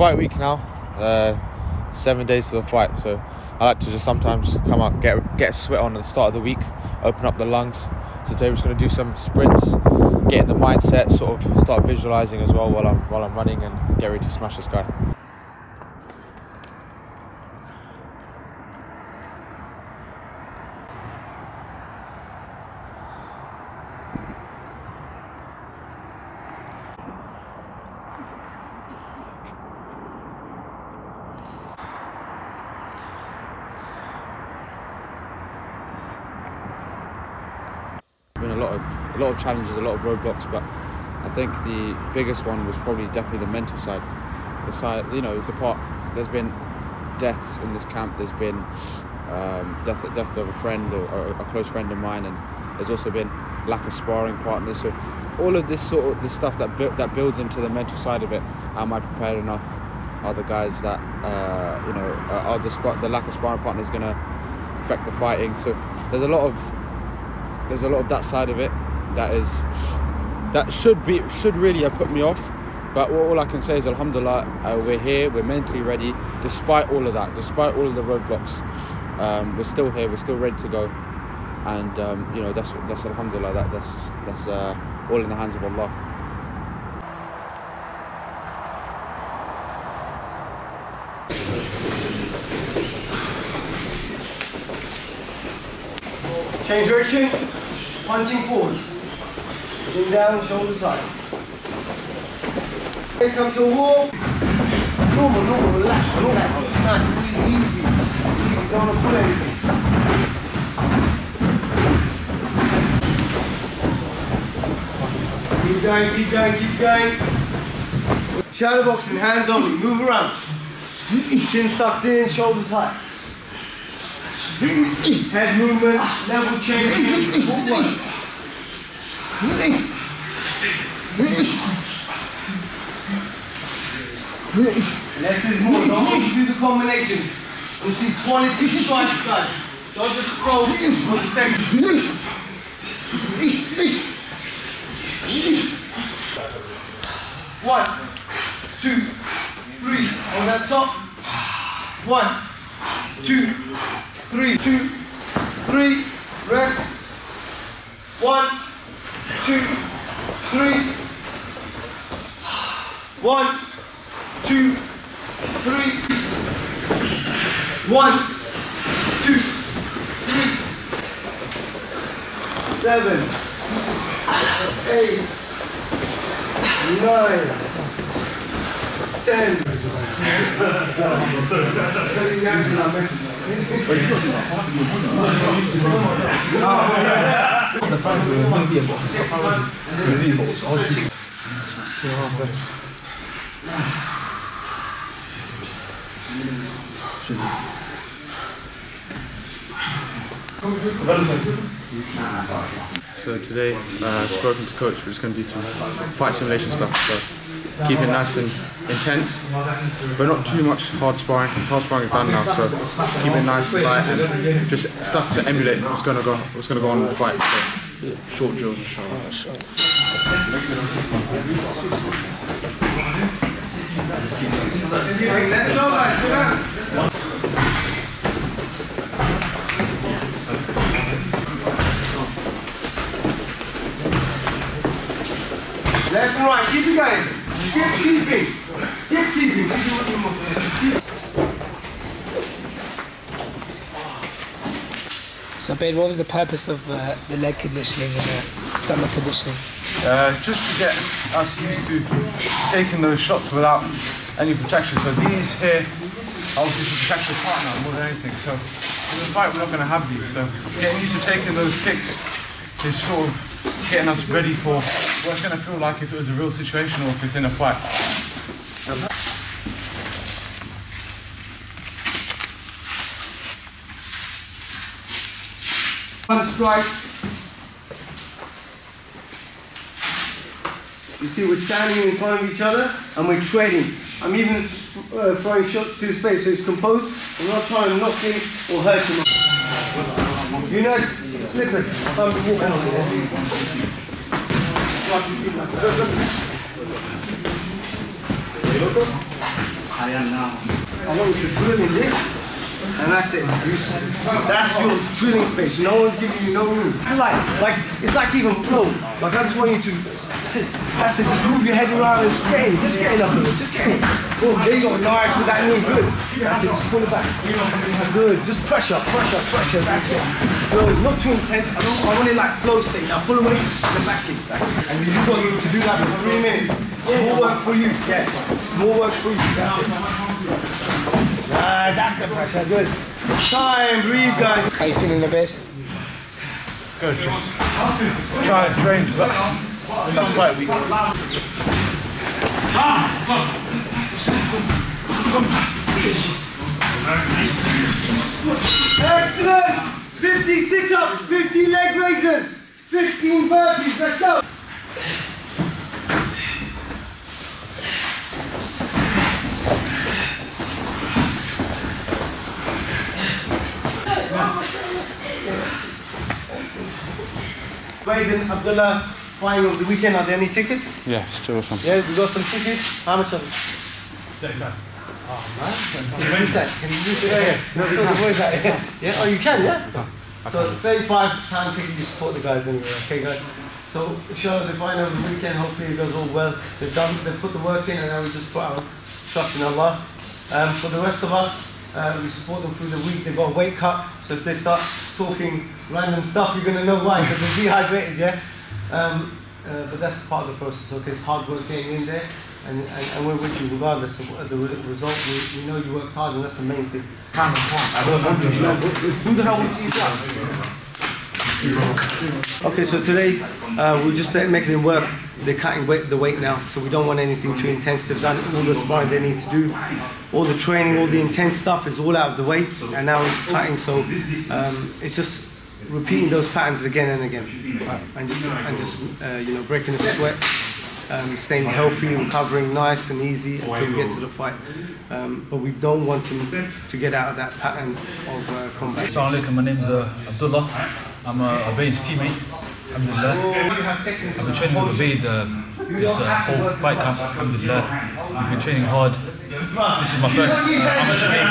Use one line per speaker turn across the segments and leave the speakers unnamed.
fight week now. Uh, seven days to the fight. So I like to just sometimes come out, get get a sweat on at the start of the week, open up the lungs. So today we're just going to do some sprints, get in the mindset, sort of start visualizing as well while I'm while I'm running and get ready to smash this guy. Lot of a lot of challenges, a lot of roadblocks, but I think the biggest one was probably definitely the mental side. The side, you know, the part. There's been deaths in this camp. There's been um, death death of a friend or, or a close friend of mine, and there's also been lack of sparring partners. So all of this sort of stuff that bu- that builds into the mental side of it. Am I prepared enough? Are the guys that uh, you know are, are the spot the lack of sparring partners going to affect the fighting? So there's a lot of there's a lot of that side of it that is that should be should really have put me off. But all I can say is alhamdulillah uh, we're here we're mentally ready. Despite all of that despite all of the roadblocks um, we're still here we're still ready to go. And um, you know that's that's alhamdulillah that that's that's uh, all in the hands of Allah.
Change direction. Punching forwards. Chin down, shoulders high. Here comes your walk. Normal, normal, relax, relax. Nice, easy, easy. Easy, don't want to pull anything. Keep going, keep going, keep going. Shadow boxing, hands only, move around. Chin tucked in, shoulders high. Head movement, level change, footwork. Less is more. Don't do the combinations. We see quality strikes, guys. Don't just throw for the sake. One, two, three. On that top. One, two, three, two, three. Rest. One, two, three. One, two, three. One, two, three. Seven, eight, nine, ten. So
today, uh, spoken to coach, we're just going to do some fight simulation stuff. So keep it nice and intense, but not too much hard sparring. Hard sparring is done now, so keep it nice and light and just stuff to emulate what's going to go, what's going to go on in the fight. So short drills, inshallah.
Let's go, guys. Let's go. Left and right. Keep it going. Skip keeping. Skip. Keep-
So, Ben, what was the purpose of uh, the leg conditioning and the stomach conditioning?
Uh, just to get us used to taking those shots without any protection. So these here, obviously to protect your partner more than anything. So in the fight, we're not going to have these. So getting used to taking those kicks is sort of getting us ready for what's going to feel like if it was a real situation or if it's in a fight.
One strike. You see, we're standing in front of each other and we're trading. I'm even uh, throwing shots to his face so he's composed. I'm not trying to knock him or hurt him. You nice slippers. Um, I can't be walking on here. I want you to drill in this, and that's it. That's your drilling space. No one's giving you no room. It's like, like, it's like even flow. Like I just want you to, sit. that's it. Just move your head around and just get in. Just get in up a little. Just get in. Boom. There you go. Nice with that knee. Good. That's it. Just pull it back. Good. Just pressure, pressure, pressure. That's it. Good. Not too intense. I don't. I want it like flow state. Now pull away. Then back in. And you got to do that for three minutes. It's more work for you. Yeah. It's more work for you. That's it. Ah, that's the pressure. Good. Time. Breathe, guys.
How you feeling in the bed?
Good, just trying to train, but that's quite weak.
Excellent! 50 sit-ups, 50 leg raises, 15 burpees, let's go! Raiden, Abdullah, flying over the weekend, are there any tickets?
Yeah, still some.
Yeah, we got some tickets. How much are of them? Where's that? Can you use it? Yeah, yeah. No, so where's that? Yeah. yeah. Oh, you can, yeah? So 35 pound ticket, you support the guys anyway, okay guys? So, inshallah, they find over the weekend, hopefully it goes all well. They've done, they've put the work in and now we just put our trust in Allah. Um, for the rest of us, uh, we support them through the week. They've got a weight cut, so if they start talking random stuff, you're gonna know why, because they're dehydrated, yeah? Um, uh, but that's part of the process, okay? It's hard work getting in there, and, and, and we're with you regardless of the result. We, we know you worked hard, and that's the main thing. Who the hell wants to that? Okay, so today uh, we're just making it work. They're cutting weight, the weight now, so we don't want anything too intense. They've done all the sparring they need to do, all the training, all the intense stuff is all out of the way, and now it's cutting. So um, it's just repeating those patterns again and again, and just and just uh, you know breaking the sweat, um, staying healthy, recovering nice and easy until we get to the fight. Um, but we don't want them to get out of that pattern of uh, combat.
Assalamu alaikum, my name's uh, Abdullah. I'm uh, Ubaid's teammate. Alhamdulillah. I've been training with Ubaid uh, this uh, whole fight camp. Alhamdulillah. We've been training hard. This is my first uh, amateur game.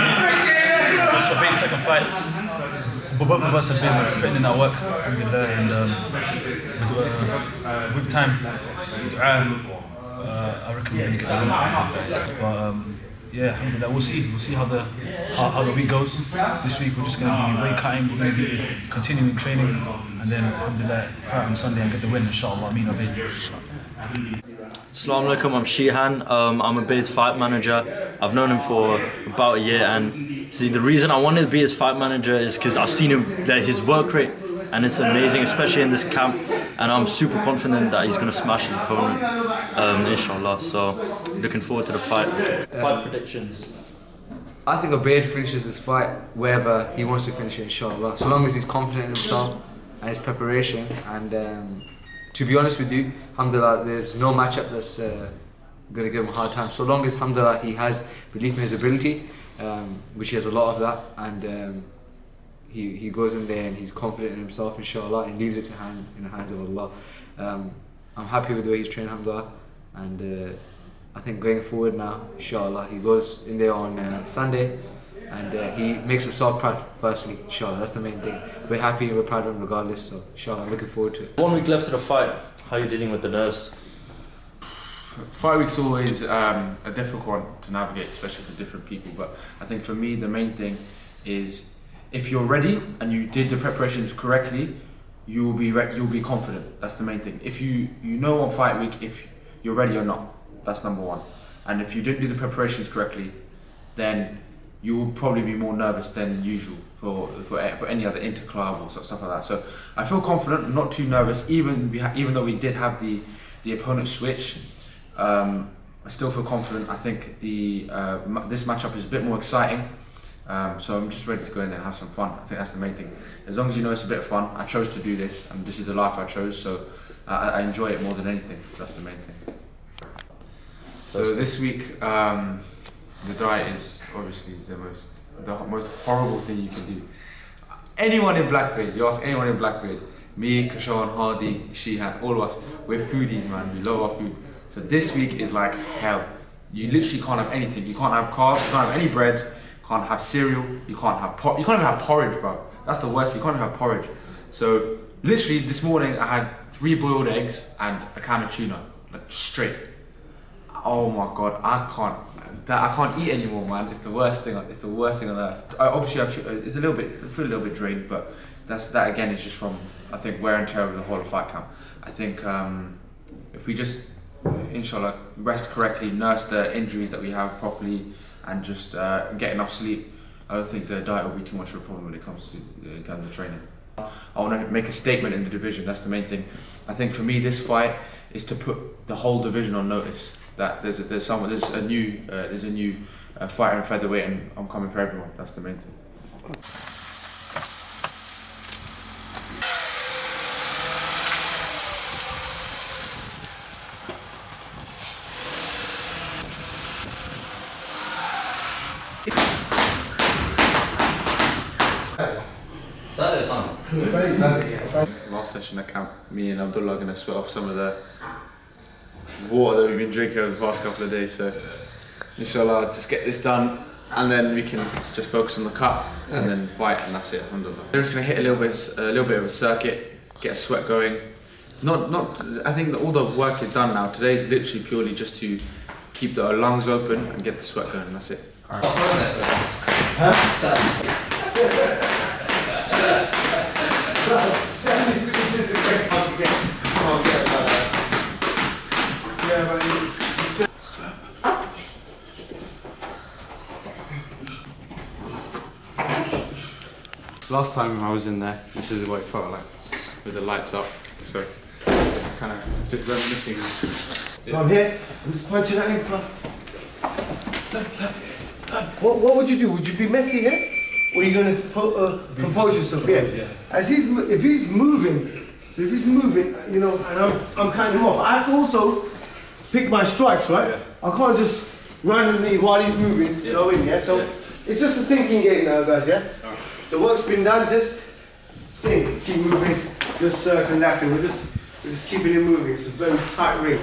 This is Ubaid's second fight. But both of us have been putting in our work, alhamdulillah, and um, with, uh, with time, uh, I that win. But um, yeah, alhamdulillah, we'll see. We'll see how the how, how the week goes. This week we're just going to be weight cutting, we're going to be continuing training, and then alhamdulillah, fight on Sunday and get the win, inshallah. Ameen, Ubaid.
Assalamu alaikum, I'm Shihan. Um, I'm Ubaid's fight manager. I've known him for about a year, and see, the reason I wanted to be his fight manager is because I've seen him, that his work rate, and it's amazing, especially in this camp. And I'm super confident that he's going to smash his opponent, um, inshallah. So, looking forward to the fight. Fight predictions.
I think Ubaid finishes this fight wherever he wants to finish it, inshallah. So long as he's confident in himself and his preparation. And um, to be honest with you, alhamdulillah, there's no matchup that's uh, going to give him a hard time. So long as alhamdulillah, he has belief in his ability, um, which he has a lot of that, and um, he, he goes in there and he's confident in himself, inshallah, and leaves it to hand in the hands of Allah. Um, I'm happy with the way he's trained, alhamdulillah, and uh, I think going forward now, inshallah, he goes in there on uh, Sunday and uh, he makes himself proud, firstly, inshallah, that's the main thing. We're happy and we're proud of him regardless, so inshallah, looking forward to it.
One week left to the fight. How are you dealing with the nerves?
Fight week's always um, a difficult one to navigate, especially for different people. But I think for me, the main thing is if you're ready and you did the preparations correctly, you will be re- you'll be confident. That's the main thing. If you you know on fight week if you're ready or not, that's number one. And if you didn't do the preparations correctly, then you will probably be more nervous than usual for for, for any other interclub or stuff like that. So I feel confident, not too nervous. Even we ha- even though we did have the the opponent switch, um, I still feel confident. I think the uh, ma- this matchup is a bit more exciting. Um, so I'm just ready to go in there and have some fun. I think that's the main thing. As long as you know it's a bit of fun, I chose to do this, and this is the life I chose. So I, I enjoy it more than anything. That's the main thing. So this week, um, the diet is obviously the most the most horrible thing you can do. Anyone in Blackbeard, you ask anyone in Blackbeard, me, Kashawn, Hardy, Sheehan, all of us, we're foodies, man. We love our food. So this week is like hell. You literally can't have anything. You can't have carbs. You can't have any bread. Can't have cereal. You can't have por- You can't even have porridge, bro. That's the worst. You can't even have porridge. So literally this morning I had three boiled eggs and a can of tuna, like straight. Oh my god, I can't. That I can't eat anymore, man. It's the worst thing. It's the worst thing on earth. I, obviously, I feel, it's a little bit. I feel a little bit drained, but that's that again is just from I think wear and tear over the whole of fight camp. I think um, if we just, inshallah, rest correctly, nurse the injuries that we have properly, and just uh, get enough sleep, I don't think the diet will be too much of a problem when it comes to uh, in terms of training. I want to make a statement in the division. That's the main thing. I think for me, this fight is to put the whole division on notice that there's a, there's someone there's a new uh, there's a new uh, fighter in featherweight, and I'm coming for everyone. That's the main thing. Last session at camp, me and Abdullah are going to sweat off some of the water that we've been drinking over the past couple of days. So, inshallah, just get this done and then we can just focus on the cup and then fight, and that's it. Alhamdulillah. We're just going to hit a little bit, a little bit of a circuit, get a sweat going. Not, not. I think all the work is done now. Today is literally purely just to keep the lungs open and get the sweat going, that's it. Last time I was in there, this is what it felt like, with the lights up. So, kind of just reminiscing.
So I'm here, I'm just punching at him. What, what would you do? Would you be messy here? Or are you going to po- uh, compose yourself here? As he's, if he's moving, so if he's moving, you know, and I'm, I'm cutting him off, I have to also pick my strikes, right? I can't just randomly while he's moving go in, yeah? So it's just a thinking game now, guys, yeah? The work's been done, just think, keep moving, just circle, and that's it. We're just, we're just keeping it moving. It's a very tight ring.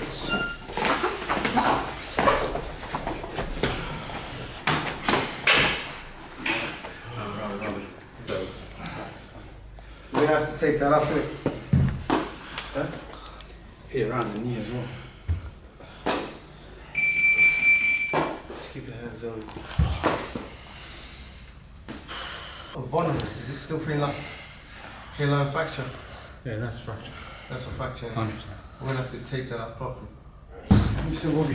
Gonna have to take that up, innit? Huh?
Hit around the knee as well.
Just keep your hands on. Oh, vulnerable. Is it still feeling like hairline fracture?
Yeah, that's fracture.
That's a fracture.
100%.
We're gonna have to take that up properly.
You still worry?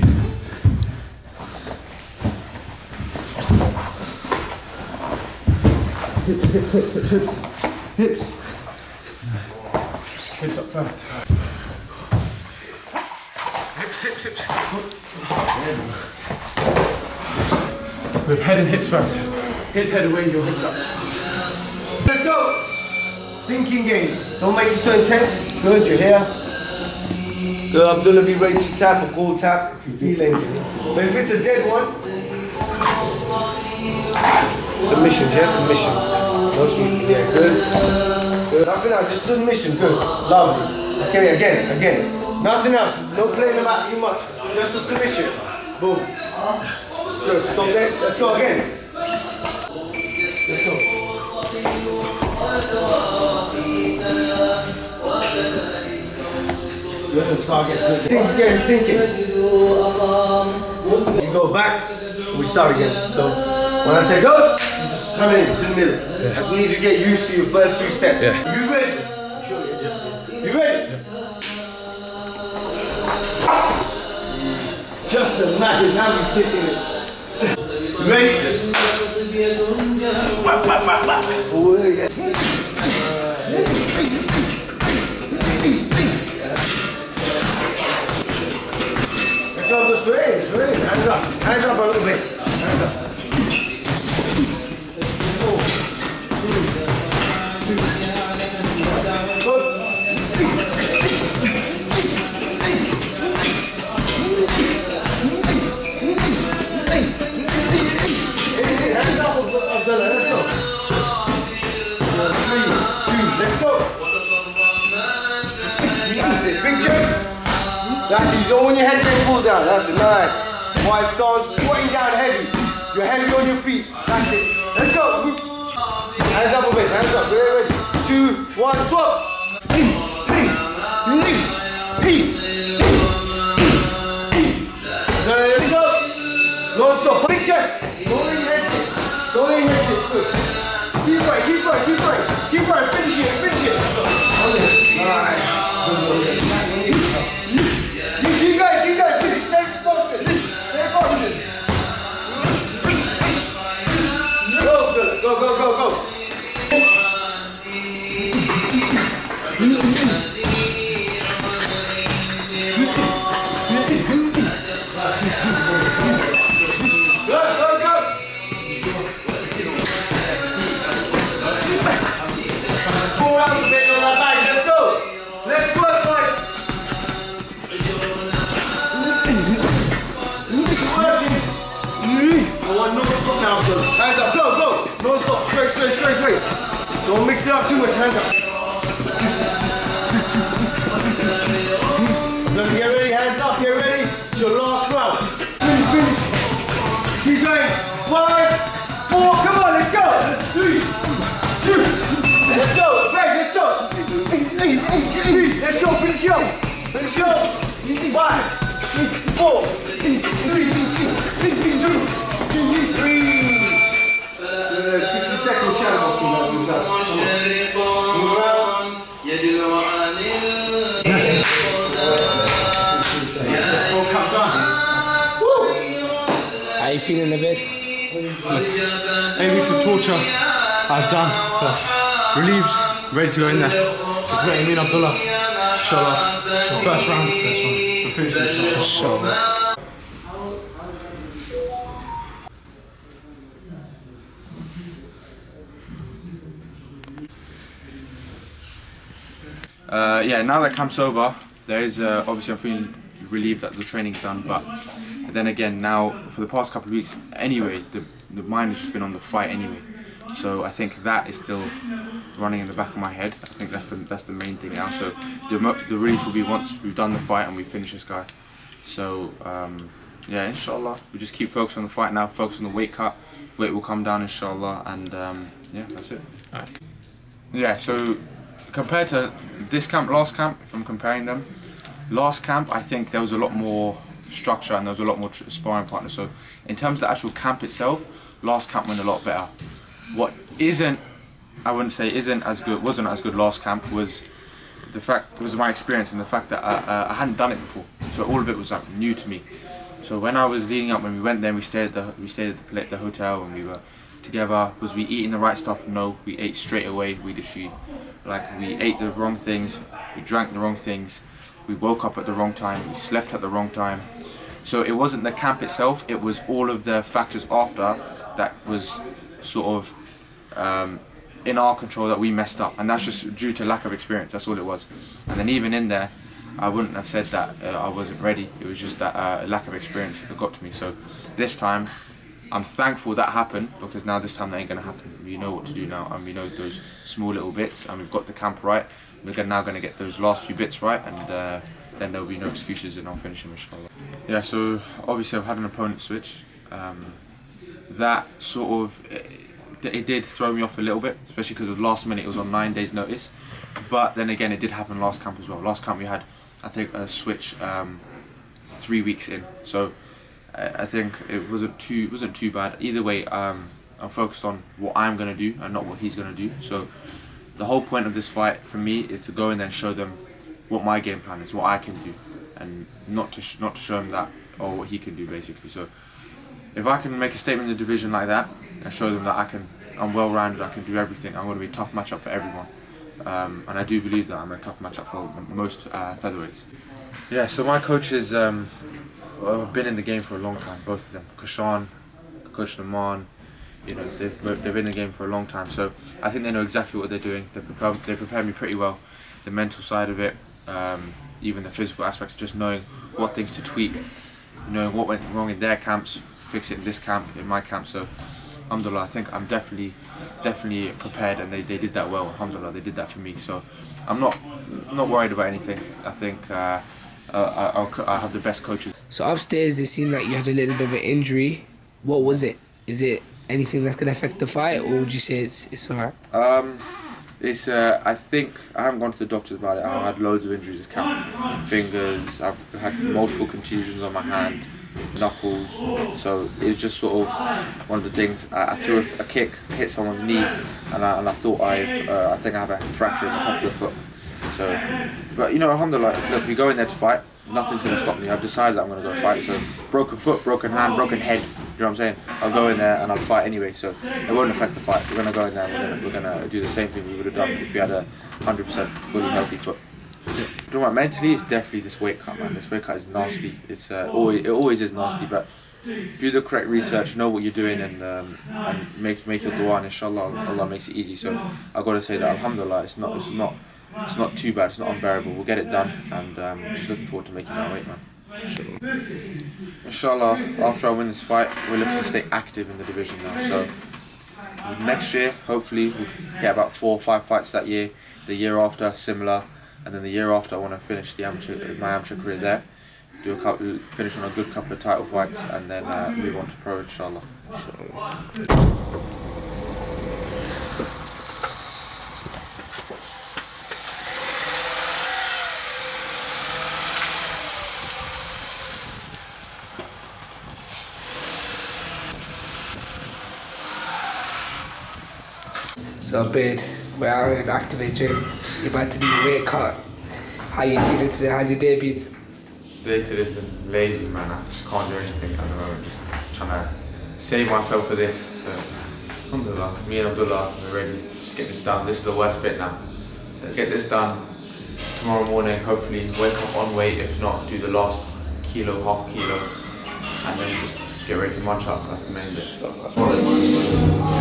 Hips Hips up first. Hips, hips, hips. With head and hips first. His head away, your hips up.
Thinking game. Don't make it so intense. Good, you're here. Good, Abdullah, be ready to tap or call tap if you feel anything. But if it's a dead one, submissions, yes, submissions. No yeah, good. Good, nothing else, just submission, good. Lovely. Okay, again, again. Nothing else, no playing about too much. Just a submission. Boom. Good, stop there. Let's go again. Let's go. Let us start getting good. Things getting thinking. You go back, we start again. So when I say go, you just come in to the middle. I just need you to get used to your first few steps. You ready? You ready? Yeah. Just imagine how we sitting it. You ready? To straight, straight. Hands up. Hands up a That's it. You don't want your head getting pulled down. That's it. Nice. White stance, squatting down heavy. You're heavy on your feet. That's it. Let's go. Hands up a bit. Hands up. Ready, ready. Two, one, swap. Don't mix it up too much.
Torture are done. So relieved, ready to go in there. Me and Abdullah. Inshallah. First round. First round. We'll finish it. Inshallah.
Uh, yeah, now that camp's over, there is uh, obviously I'm feeling relieved that the training's done, but then again, now for the past couple of weeks, anyway, the the mind has just been on the fight anyway. So I think that is still running in the back of my head. I think that's the that's the main thing now. So the the relief will be once we've done the fight and we finish this guy. So um, yeah, inshallah, we just keep focused on the fight now. Focus on the weight cut. Weight will come down, inshallah, and um, yeah, that's it. Yeah, so compared to this camp, last camp, if I'm comparing them, last camp I think there was a lot more structure and there was a lot more sparring partners. So in terms of the actual camp itself, last camp went a lot better. What isn't, I wouldn't say isn't as good, wasn't as good last camp was the fact was my experience and the fact that I, uh, I hadn't done it before. So all of it was like new to me. So when I was leading up, when we went there, we stayed at the we stayed at the, the hotel and we were together. Was we eating the right stuff? No, we ate straight away. We literally, like, we ate the wrong things. We drank the wrong things. We woke up at the wrong time. We slept at the wrong time. So it wasn't the camp itself. It was all of the factors after that was sort of um, in our control that we messed up, and that's just due to lack of experience. That's all it was. And then even in there, I wouldn't have said that uh, I wasn't ready. It was just that uh, lack of experience that got to me. So this time, I'm thankful that happened because now this time that ain't gonna happen. We know what to do now, and we know those small little bits, and we've got the camp right. We're now gonna get those last few bits right, and uh, then there'll be no excuses, and I'll finish him inshallah. Yeah. So obviously I've had an opponent switch. Um, that sort of it, did throw me off a little bit, especially because was last minute. It was on nine days' notice, but then again, it did happen last camp as well. Last camp we had, I think, a switch um, three weeks in, so I, I think it wasn't too wasn't too bad. Either way, um, I'm focused on what I'm gonna do and not what he's gonna do. So the whole point of this fight for me is to go in there and show them what my game plan is, what I can do, and not to not to show him that or what he can do basically. So if I can make a statement in the division like that and show them that I can, I'm well rounded, I can do everything. I'm going to be a tough matchup for everyone, um, and I do believe that I'm a tough matchup for most uh, featherweights. Yeah, so my coaches um, have been in the game for a long time, both of them. Kashan, Coach Lamont, you know, they've they've been in the game for a long time, so I think they know exactly what they're doing. They prepare they prepared me pretty well, the mental side of it, um, even the physical aspects, just knowing what things to tweak, knowing what went wrong in their camps, fix it in this camp, in my camp. So alhamdulillah, I think I'm definitely, definitely prepared, and they, they did that well. Alhamdulillah, they did that for me. So I'm not not worried about anything. I think uh, uh, I, I'll, co- I have the best coaches.
So upstairs, it seemed like you had a little bit of an injury. What was it? Is it anything that's gonna affect the fight, or would you say it's it's alright?
Um, it's uh, I think I haven't gone to the doctors about it. I've had loads of injuries. Count fingers. I've had multiple contusions on my hand, knuckles. So it was just sort of one of the things. I, I threw a, a kick, hit someone's knee, and I, and I thought I uh, I think I have a fracture in the top of the foot. So, but you know, alhamdulillah, look, we go in there to fight. Nothing's going to stop me. I've decided that I'm going to go fight. So, broken foot, broken hand, broken head. You know what I'm saying? I'll go in there and I'll fight anyway. So, it won't affect the fight. We're going to go in there and we're going to do the same thing we would have done if we had a 100% fully healthy foot. Talking about mentally, it's definitely this weight cut, man. This weight cut is nasty. It's uh, always, it always is nasty, but do the correct research, know what you're doing, and um, and make make your dua, and inshallah, Allah makes it easy. So I've got to say that Alhamdulillah, it's not it's not it's not too bad. It's not unbearable. We'll get it done, and um, just looking forward to making that weight, man. Inshallah, after I win this fight, we're looking to stay active in the division now. So next year, hopefully, we'll get about four or five fights that year. The year after, similar, and then the year after, I want to finish the amateur my amateur career there. Do a couple, finish on a good couple of title fights, and then uh, move on to pro, inshallah.
So bid, we're out in Activate Gym. You're about to do your weight cut. How you feeling today? How's your day been?
Day today's been lazy, man. I just can't do anything at the moment. Just, just trying to save myself for this. So, alhamdulillah, me and Abdullah, we're ready. Just get this done. This is the worst bit now. So get this done tomorrow morning. Hopefully, wake up on weight. If not, do the last kilo, half kilo, and then just get ready to munch up. That's the main bit.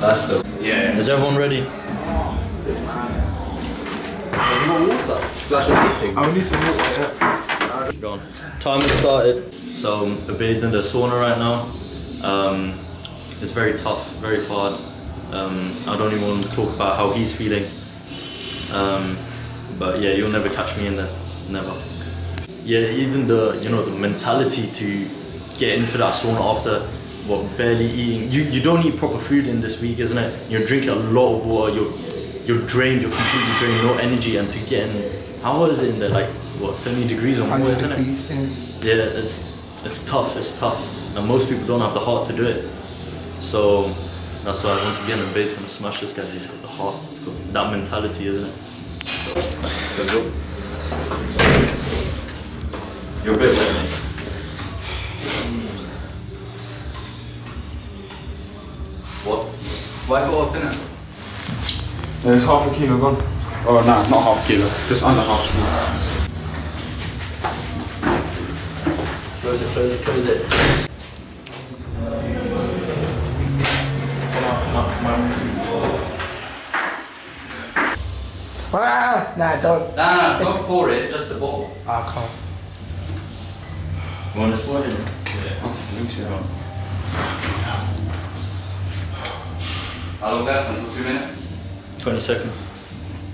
That's the. Yeah. Is everyone ready?
I need some water.
Go on. Time has started. So Ubaid's in the sauna right now. Um, it's very tough, very hard. Um, I don't even want to talk about how he's feeling. Um, but yeah, you'll never catch me in there. Never. Yeah, even the you know the mentality to get into that sauna after what barely eating. You you don't eat proper food in this week, isn't it? You're drinking a lot of water. You're you're drained. You're completely drained. No energy, and to get in. How is it in there? Like what 70 degrees or more, isn't it?
yeah.
Yeah, it's it's tough. It's tough, and most people don't have the heart to do it. So that's why once again, the bait's gonna smash this guy. He's got the heart, he's got that mentality, isn't it? You're a bit wet,
Wipe it off, innit?
There's half a kilo gone. Oh no, not half kilo. Just under half kilo.
Close it, close it, close it. Come on, come on, come on.
Ah, nah, don't.
Nah, nah, don't pour it, just the bottle.
Ah, come on.
You want this forehead? Yeah.
How long left? Until two minutes?
20 seconds.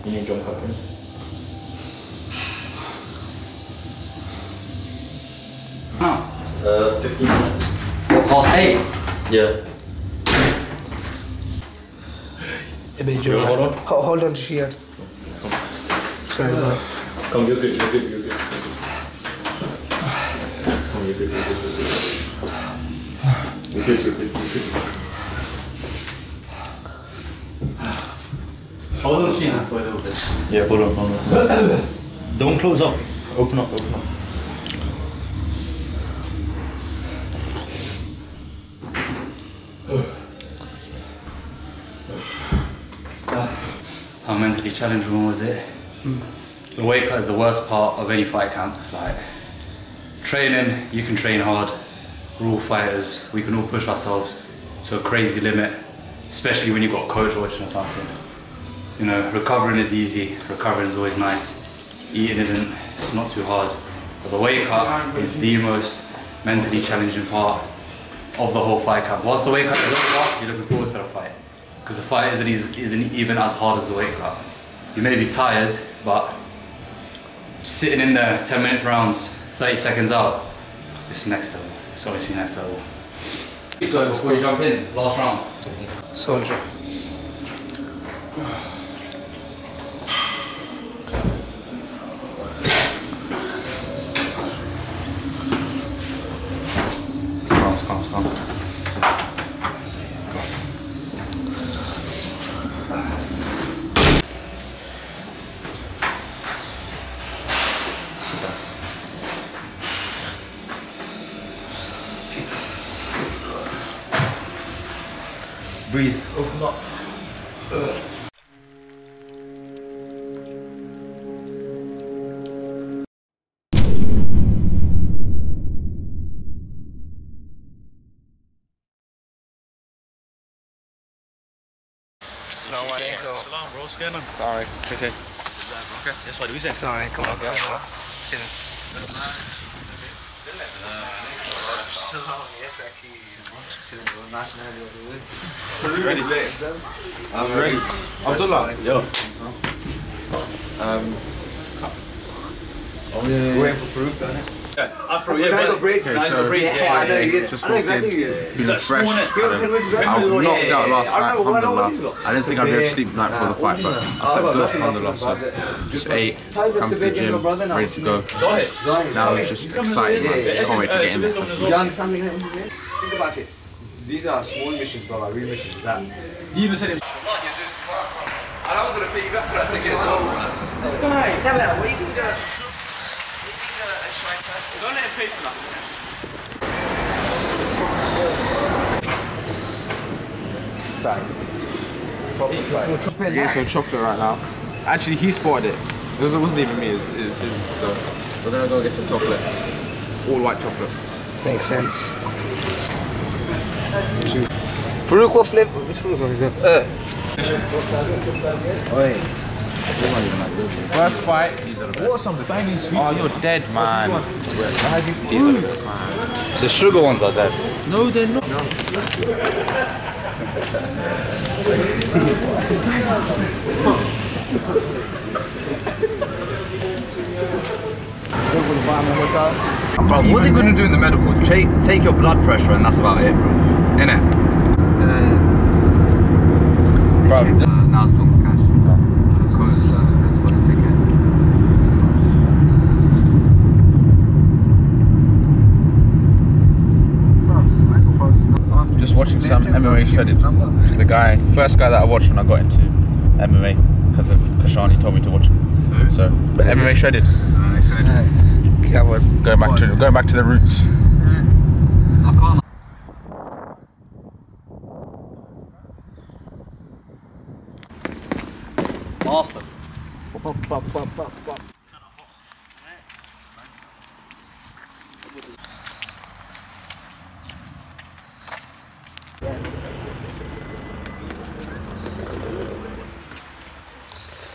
You need to jump up in.
No.
Uh, 15 minutes.
Past eight.
Yeah.
Ubaid,
You
you're
wanna hold on?
Ho- hold on to shield. Sorry, bro.
Come, you're good, you're good, you're good. Come, you're good, you're good, you're good. You're good, you're good, you're good.
Hold on, Sheena, for a little bit.
Yeah, hold on, hold on. Don't close up. Open up, open up.
How mentally challenging was it? Hmm. The weight cut is the worst part of any fight camp. Like training, you can train hard. We're all fighters. We can all push ourselves to a crazy limit, especially when you've got a coach watching or something. You know, recovering is easy. Recovering is always nice. Eating isn't. It's not too hard. But the weight cut is the most mentally challenging part. of the whole fight camp. Once the weight cut is over, you're looking forward to the fight. Because the fight isn't, isn't even as hard as the weight cut. You may be tired, but sitting in there 10 minutes rounds, 30 seconds out, it's next level. It's obviously next level. So before you jump in, last round.
Soldier.
What's going on?
Sorry. Who's it?
Okay. Yes, what do we say?
Assalamu alaikum. Chilling. Salam. Yes, Aki. Chilling, bro. Nice and early as always.
Ready? I'm ready. Abdullah.
Yo.
Um,
We're waiting for Farouk, don't it?
Afro,
We're
yeah,
gonna go
but
break.
Okay,
Okay,
so-
break. Yeah, I know you
Just
I know
walked
exactly
in.
who you is.
feeling
that
fresh.
small.
I don't- knocked out last night, alhamdulillah. I didn't think I'd be able to sleep night before the fight, but I slept good, alhamdulillah. So just ate, come to the gym, ready to go.
Zohid.
Now it's just excited, man. Just can't wait to get in there. That's
You understand me? Think about it. These are small missions, bro. Like real missions. That.
You even said it.
And I was gonna pay you back for that ticket as well.
This guy, never. What you just
Don't let him pay for that.
Getting some chocolate right now. Actually, he spotted it. It wasn't, wasn't even me, it was, it was him. So we're gonna go get some chocolate. All white chocolate.
Makes sense.
Farouk, what flavor? Which flavor is that?
First fight, these are the best. What some banging sweet? Oh, you're dead, man. These are the best.
The sugar ones are dead.
No, they're not.
Bro, what are they gonna do in the medical? Take, take your blood pressure and that's about it, bro. Innit?
Bro,
Uh, now it's talking cash. Comments, uh, has got his ticket.
just watching some shredded. The guy, first guy that I watched when I got into MMA because of Kashani told me to watch him. So, but MMA shredded.
Come on.
Going back to going back to the roots.
I can't.
After.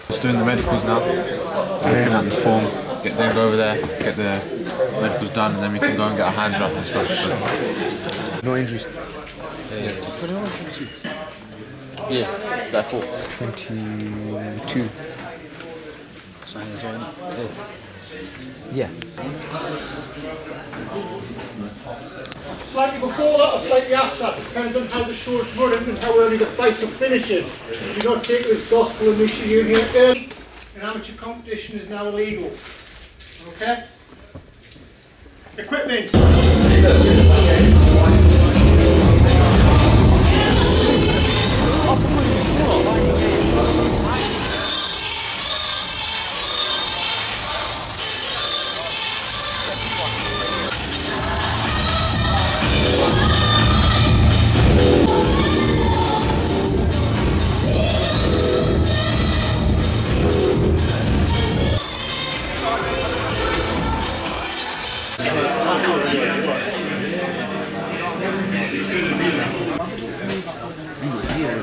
Just doing the medicals now. Looking at this form. Get then go over there, get the medicals done, and then we can go and get our hands wrapped and stuff. So.
No injuries.
Yeah, that four.
22. Yeah.
Slightly before that or slightly after depends on how the show's running and how early the fights are finishing. Do not take it as gospel and issue you here early. An amateur competition is now illegal. Okay? Equipment.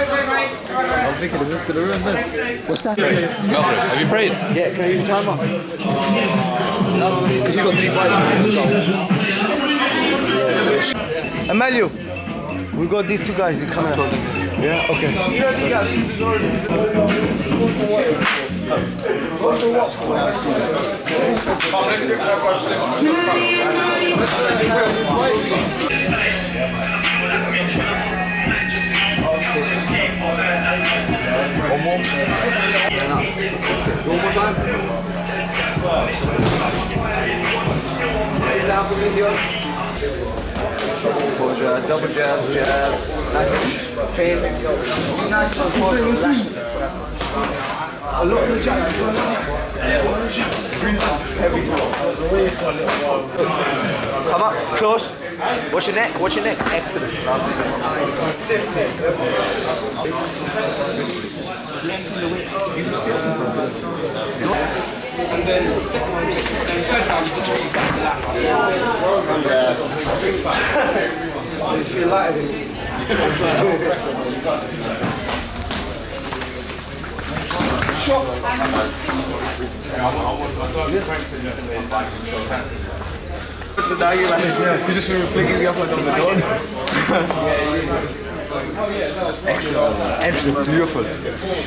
I'm thinking, is this going to ruin this?
What's that?
Have you prayed?
Yeah, can I use your timer? Because you got three fights. Emilio, we got these two guys that coming out. Yeah, okay. One more time. Sit down for me, double jab, jab. Nice feints. Nice pause, relax. The jab. Every time. Come up, close. Watch your neck, watch your neck. Excellent. Stiff neck.
And then second round, and third round, you just really back to that.
Just feel lighter than So now you're like, you just flicking me up like on the door. Excellent, excellent, beautiful,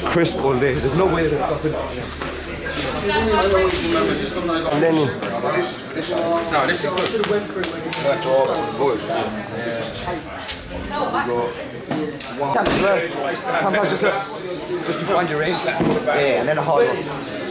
crisp all day. There's no way that fucking. Lenny.
No, this is good.
Sometimes just look. Sometimes just look. Just to find your range. Yeah, and then a hard one.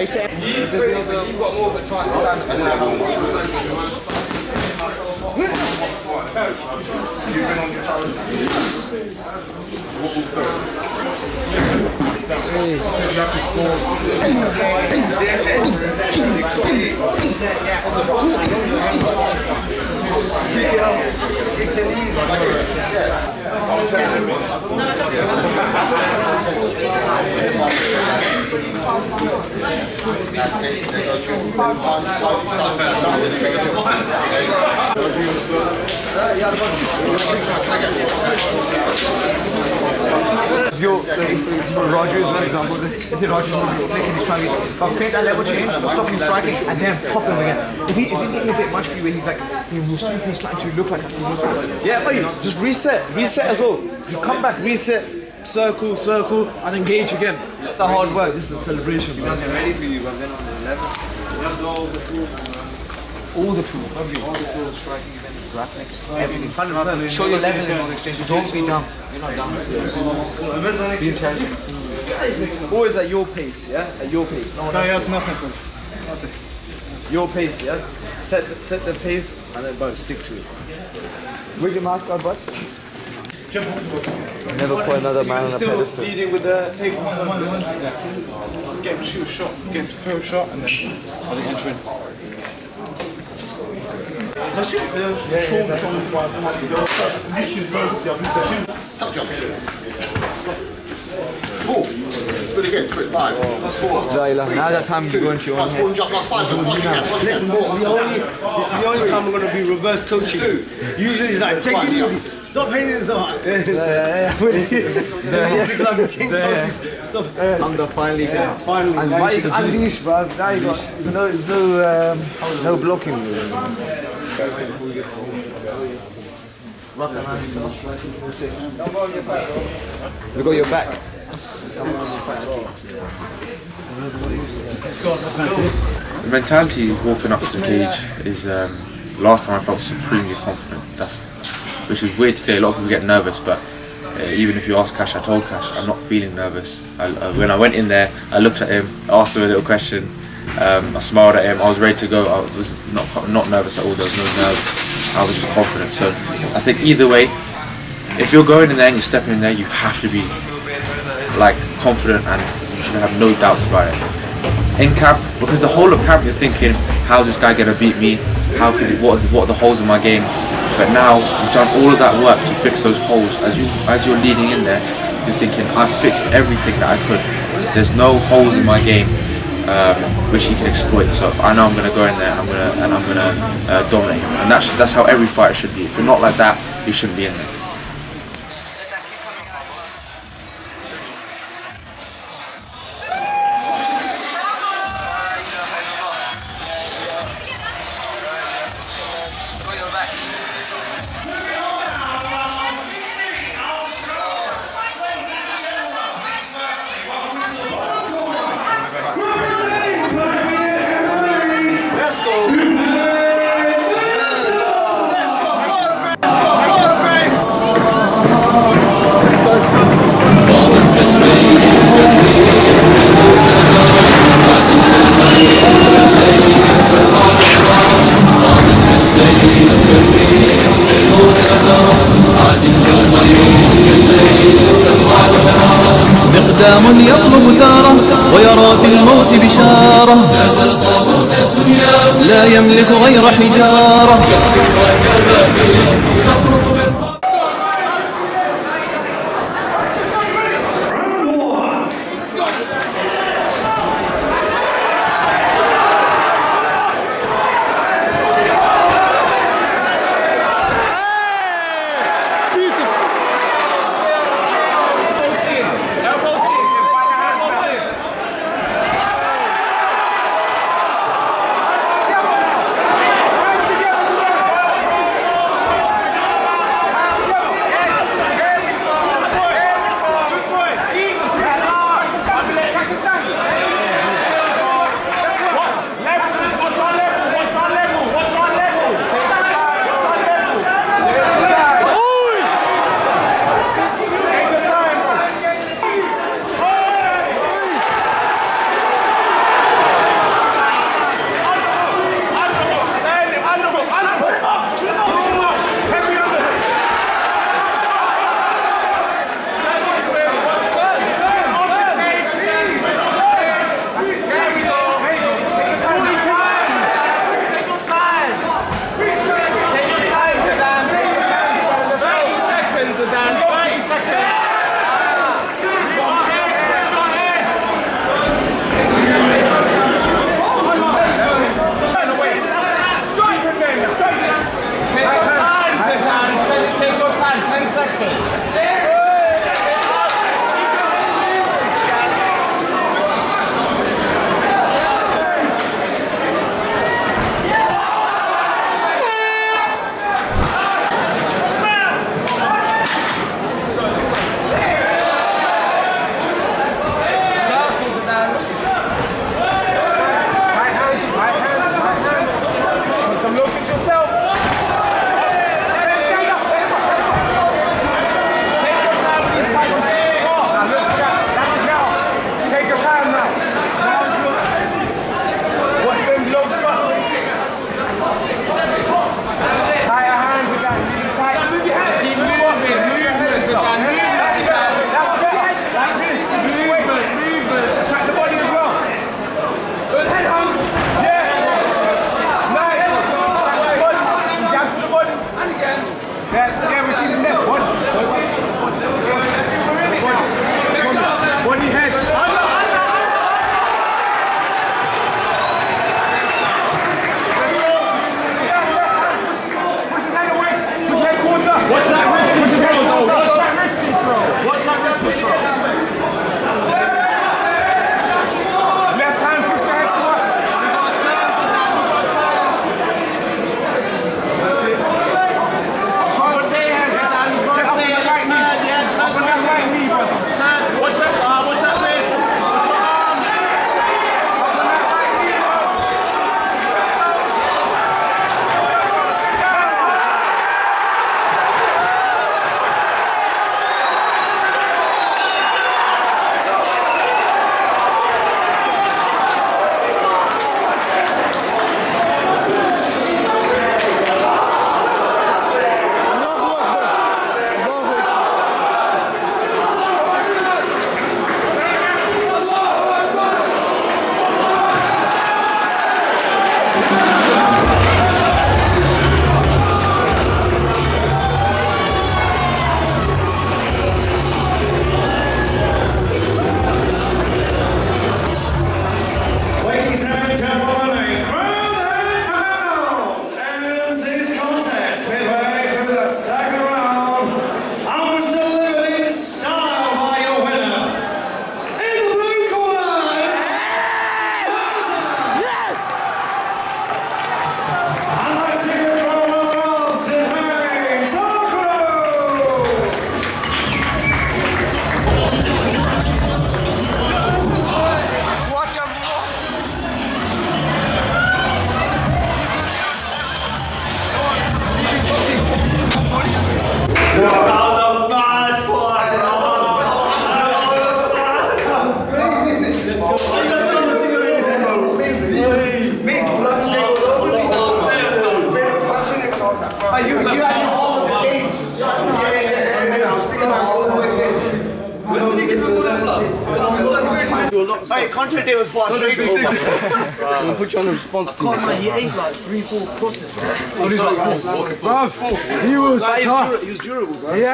You say?
You've got more of a chance to stand You've been on your toes.
Yo, if for uh, Rogers, for example, this, is it Rogers who's making his striking? But face that level change, stop him striking, and then pop him again. If he if he's getting a bit much for you, where he's like, he was he's starting to look like he was. Yeah, but you know, just reset, reset as well. You come back, reset, circle, circle, and engage again. The hard work. This is a celebration. Because they're ready for you, but then on the level, all the tools. All the tools. All the tools, striking, event, graphics, everything. 100%. Show your level in all the exchanges. Don't be dumb. You're not dumb. Be intelligent. Always at your pace, yeah? At your pace. No
Sky has nothing for
Your pace, yeah? Set the, set the pace and then bud, stick to it. Where's your mask guard, bud? Never put another man on a
Still
pedestal.
leading with the tape. Get him to shoot a shot, get him to throw a shot, and then I think enter in.
Laila, now that time to go into your own head.
that's five.
Is the only, this is the only time we're going to be reverse coaching. Usually it's like, take it easy. Stop hating it so hard. Yeah, yeah, yeah.
I'm the finally yeah,
Finally,
And
you
you
unleash, bro. Now you got, no, there's no, um, no blocking. Look at your back.
The mentality walking up to the cage is um, last time I felt supremely confident. That's which is weird to say. A lot of people get nervous, but uh, even if you ask Cash, I told Cash I'm not feeling nervous. I, uh, when I went in there, I looked at him, asked him a little question. Um, I smiled at him. I was ready to go. I was not not nervous at all. There was no nerves. I was just confident. So I think either way, if you're going in there and you're stepping in there, you have to be like confident and you should have no doubts about it. In camp, because the whole of camp you're thinking, how's this guy gonna beat me? How can he, what what are the holes in my game? But now you've done all of that work to fix those holes. As you as you're leading in there, you're thinking, I've fixed everything that I could. There's no holes in my game um, which he can exploit. So I know I'm gonna go in there, I'm gonna and I'm gonna uh, dominate him. And that's that's how every fighter should be. If you're not like that, you shouldn't be in there.
مقدام يطلب ثاره ويرى في الموت بشارة. لا يملك غير حجارة.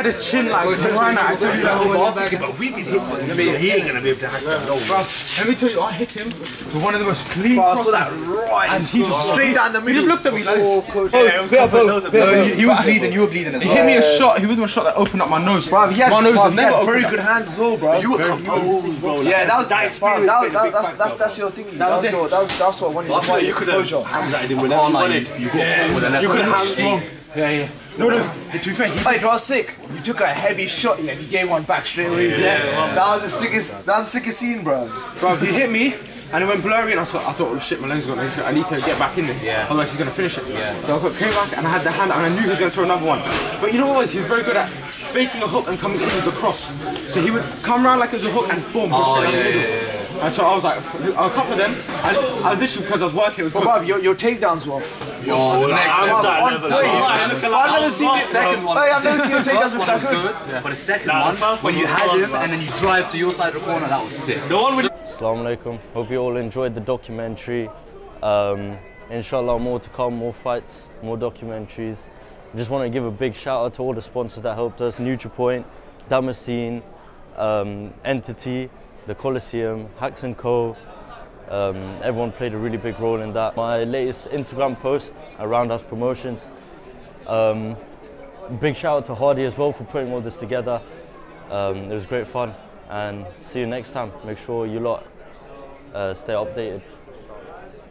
A chin like. I tell you that.
I'm but we've been hit. I mean, he ain't gonna be able to hack that.
Let me tell you, I hit him with one of the most clean crosses.
right.
And he just
straight down the middle.
He just looked at me like this.
He, was bleeding, you were bleeding as well.
He hit me a shot. He was my shot that opened up my nose.
Bro, he had,
my nose has never
very good hands as well, bro. You were composed, bro.
Yeah, that was
that experience. a
that's, that's, your thing.
That was
that's what I wanted to
you could have
you, a left
You could have.
Yeah, yeah. No, no. To be fair, he
Hey, it was sick. You took a heavy shot, yeah, and he gave one back straight away.
Yeah.
That was the sickest, that was the sickest scene, bro.
Bro, he hit me and it went blurry and I thought, I thought oh shit, my leg's gone. I need to get back in this.
Yeah.
Otherwise he's gonna finish it. Yeah. So I came back and I had the hand and I knew he was gonna throw another one. But you know what was? He was very good at faking a hook and coming in with the cross. So he would come around like it was a hook and boom, push
Oh,
it down the
yeah,
middle.
yeah,
And so I was like, a couple of them, I, I literally because I was working, it was
But,
good.
your, your takedowns were.
Oh, the next
I'm
level.
that
on
level.
point.
bro.
I've never seen
The second one,
I've never seen your
the
takedowns
first
look
one
that
was
good.
good, but the second one, when you had him and then you drive to your side of the corner, that was sick. The one with.
Assalamu alaikum. Hope you all enjoyed the documentary. Um, inshallah, more to come, more fights, more documentaries. I just want to give a big shout out to all the sponsors that helped us NutriPoint, Damascene, um, Entity, the Coliseum, Hacks & Co. Um, everyone played a really big role in that. My latest Instagram post around us promotions. Um, big shout out to Hardy as well for putting all this together. Um, it was great fun and see you next time. Make sure you lot uh, stay updated.